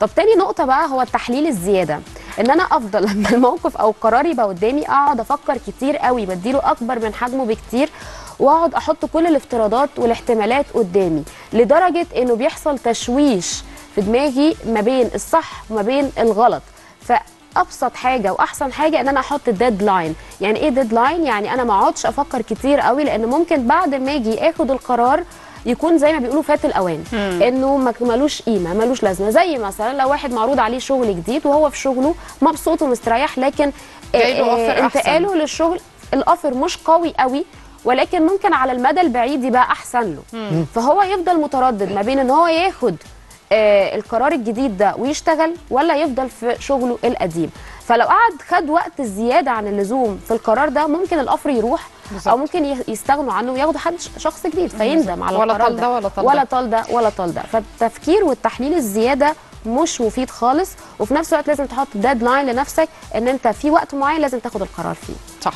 طب تاني نقطة بقى هو التحليل الزيادة. إن أنا أفضل لما الموقف أو القرار يبقى قدامي أقعد أفكر كتير قوي بديله أكبر من حجمه بكتير وأقعد أحط كل الافتراضات والاحتمالات قدامي لدرجة إنه بيحصل تشويش في دماغي ما بين الصح وما بين الغلط. فأبسط حاجة وأحسن حاجة إن أنا أحط deadline يعني إيه deadline يعني أنا ما أقعدش أفكر كتير قوي لأن ممكن بعد ما أجي آخد القرار يكون زي ما بيقولوا فات الأوان. إنه ما- ملوش قيمة ملوش لازمة. زي مثلا لو واحد معروض عليه شغل جديد وهو في شغله مبسوط ومستريح لكن آه، آه، أحسن. انتقاله للشغل ال offer مش قوي قوي ولكن ممكن على المدى البعيد يبقى أحسن له. فهو يفضل متردد ما بين إن هو ياخد القرار الجديد ده ويشتغل ولا يفضل في شغله القديم. فلو قعد خد وقت زيادة عن اللزوم في القرار ده ممكن ال offer يروح بالظبط. أو ممكن يستغنوا عنه وياخدوا حد شخص جديد فيندم على ولا القرار ده. ولا طال ده. ولا طال ده ولا طال ده فالتفكير والتحليل الزيادة مش مفيد خالص. وفي نفس الوقت لازم تحط ديدلاين لنفسك إن أنت في وقت معين لازم تاخد القرار فيه. صح.